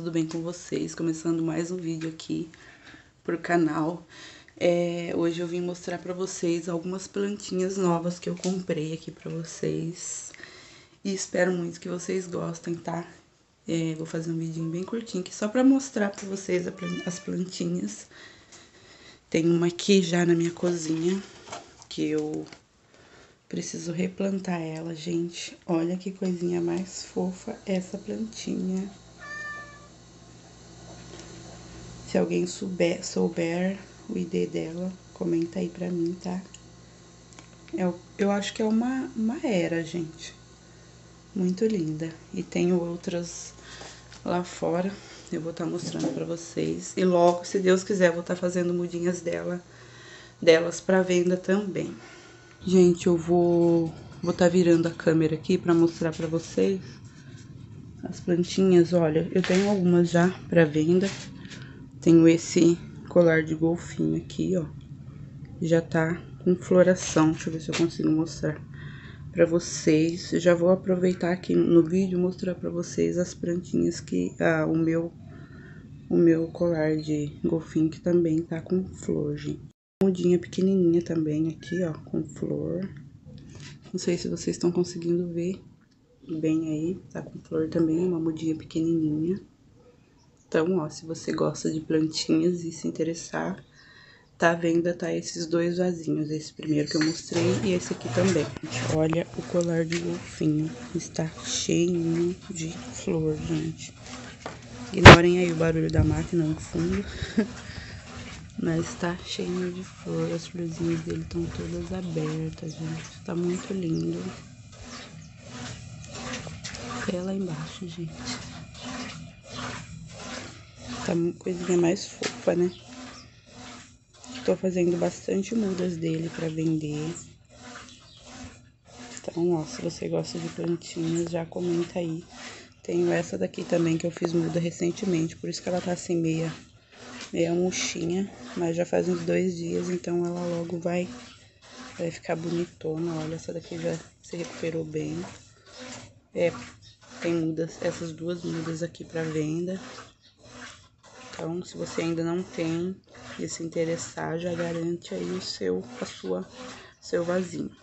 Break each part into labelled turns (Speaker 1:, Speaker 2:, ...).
Speaker 1: tudo bem com vocês? Começando mais um vídeo aqui pro canal. É, hoje eu vim mostrar pra vocês algumas plantinhas novas que eu comprei aqui pra vocês. E espero muito que vocês gostem, tá? É, vou fazer um vídeo bem curtinho aqui só pra mostrar pra vocês as plantinhas. Tem uma aqui já na minha cozinha, que eu preciso replantar ela, gente. Olha que coisinha mais fofa essa plantinha. Se alguém souber, souber o ID dela, comenta aí pra mim, tá? Eu, é eu acho que é uma, uma era, gente. Muito linda. E tenho outras lá fora. Eu vou estar tá mostrando pra vocês. E logo, se Deus quiser, vou estar tá fazendo mudinhas dela, delas pra venda também. Gente, eu vou vou estar tá virando a câmera aqui pra mostrar pra vocês as plantinhas. Olha, eu tenho algumas já pra venda. Tenho esse colar de golfinho aqui, ó. Já tá com floração. Deixa eu ver se eu consigo mostrar pra vocês. Eu já vou aproveitar aqui no vídeo mostrar pra vocês as plantinhas que... Ah, o meu... O meu colar de golfinho que também tá com flor, gente. Mudinha pequenininha também aqui, ó, com flor. Não sei se vocês estão conseguindo ver bem aí. Tá com flor também, uma mudinha pequenininha. Então, ó, se você gosta de plantinhas e se interessar, tá à venda, tá esses dois vasinhos. Esse primeiro que eu mostrei e esse aqui também. Olha o colar de golfinho. Está cheio de flor, gente. Ignorem aí o barulho da máquina no fundo. Mas tá cheio de flor. As florzinhas dele estão todas abertas, gente. Tá muito lindo. Até lá embaixo, gente. Tá uma coisinha mais fofa, né? Tô fazendo bastante mudas dele pra vender. Então, ó, se você gosta de plantinhas, já comenta aí. Tenho essa daqui também que eu fiz muda recentemente, por isso que ela tá assim meia, meia murchinha. Mas já faz uns dois dias, então ela logo vai, vai ficar bonitona. Olha, essa daqui já se recuperou bem. É, tem mudas, essas duas mudas aqui pra venda. Então, se você ainda não tem e se interessar, já garante aí o seu, a sua, seu vasinho.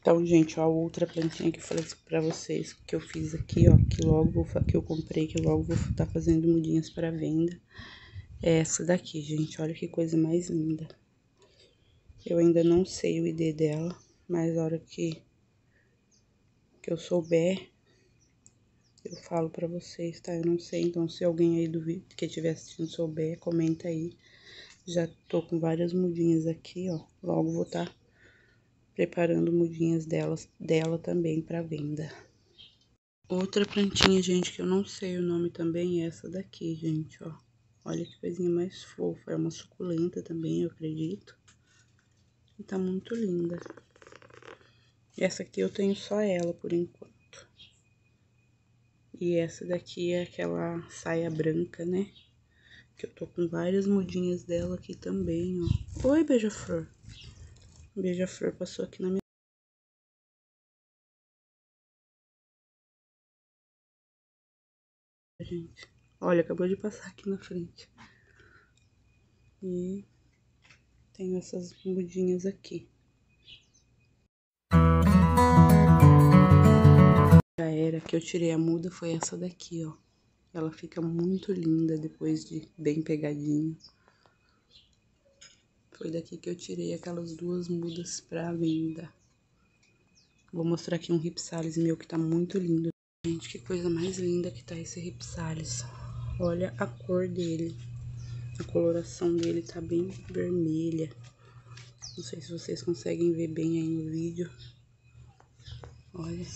Speaker 1: Então, gente, ó, a outra plantinha que eu falei pra vocês, que eu fiz aqui, ó, que logo vou, que eu comprei, que logo vou estar tá fazendo mudinhas para venda, é essa daqui, gente, olha que coisa mais linda. Eu ainda não sei o ID dela, mas a hora que, que eu souber, eu falo pra vocês, tá? Eu não sei, então se alguém aí do vídeo que estiver assistindo souber, comenta aí. Já tô com várias mudinhas aqui, ó. Logo vou estar tá preparando mudinhas delas, dela também pra venda. Outra plantinha, gente, que eu não sei o nome também, é essa daqui, gente, ó. Olha que coisinha mais fofa. É uma suculenta também, eu acredito. E tá muito linda. E essa aqui eu tenho só ela por enquanto. E essa daqui é aquela saia branca, né? Que eu tô com várias mudinhas dela aqui também, ó. Oi, beija-flor. Beija-flor passou aqui na minha... Gente, olha, acabou de passar aqui na frente. E tenho essas mudinhas aqui. Que eu tirei a muda foi essa daqui, ó. Ela fica muito linda depois de bem pegadinho. Foi daqui que eu tirei aquelas duas mudas pra venda. Vou mostrar aqui um ripsalis meu que tá muito lindo. Gente, que coisa mais linda que tá esse ripsalis. Olha a cor dele. A coloração dele tá bem vermelha. Não sei se vocês conseguem ver bem aí no vídeo. Olha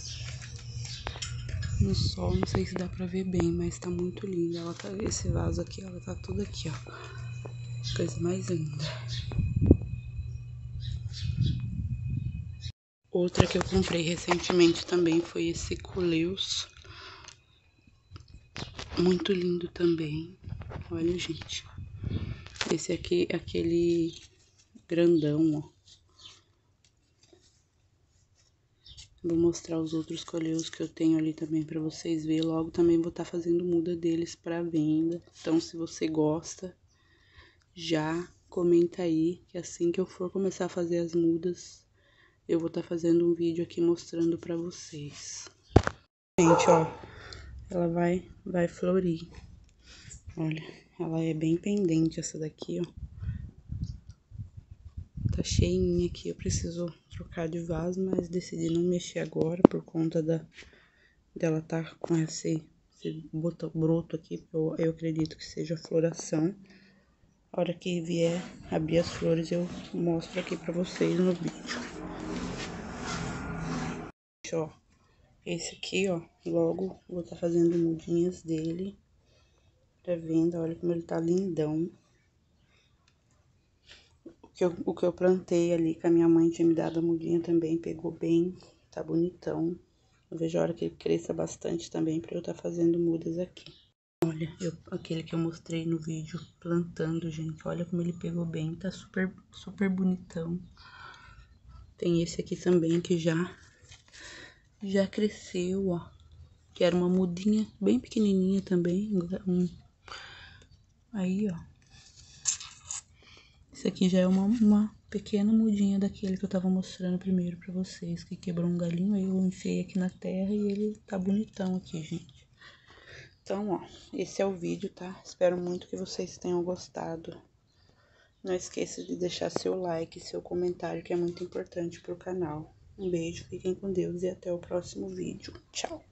Speaker 1: no sol, não sei se dá pra ver bem, mas tá muito linda. Ela tá, esse vaso aqui, ela tá tudo aqui, ó. Coisa mais linda. Outra que eu comprei recentemente também foi esse Coleus. Muito lindo também. Olha, gente. Esse aqui é aquele grandão, ó. Vou mostrar os outros coleus que eu tenho ali também pra vocês verem. Logo também vou estar tá fazendo muda deles pra venda. Então, se você gosta, já comenta aí que assim que eu for começar a fazer as mudas, eu vou estar tá fazendo um vídeo aqui mostrando pra vocês. Gente, ó, ela vai, vai florir. Olha, ela é bem pendente essa daqui, ó. Tá cheinha aqui, eu preciso trocar de vaso, mas decidi não mexer agora por conta da dela tá com esse, esse broto aqui, eu, eu acredito que seja floração. A hora que vier abrir as flores, eu mostro aqui pra vocês no vídeo. Ó, esse aqui, ó, logo vou estar tá fazendo mudinhas dele pra venda. Olha como ele tá lindão. Que, eu, o que eu plantei ali, que a minha mãe tinha me dado a mudinha também, pegou bem, tá bonitão. Eu vejo a hora que ele cresça bastante também pra eu estar tá fazendo mudas aqui. Olha, eu, aquele que eu mostrei no vídeo plantando, gente. Olha como ele pegou bem, tá super, super bonitão. Tem esse aqui também que já, já cresceu, ó. Que era uma mudinha bem pequenininha também. Um, aí, ó. Esse aqui já é uma, uma pequena mudinha daquele que eu tava mostrando primeiro pra vocês. Que quebrou um galinho, aí eu enfiei aqui na terra e ele tá bonitão aqui, gente. Então, ó, esse é o vídeo, tá? Espero muito que vocês tenham gostado. Não esqueça de deixar seu like, seu comentário, que é muito importante pro canal. Um beijo, fiquem com Deus e até o próximo vídeo. Tchau!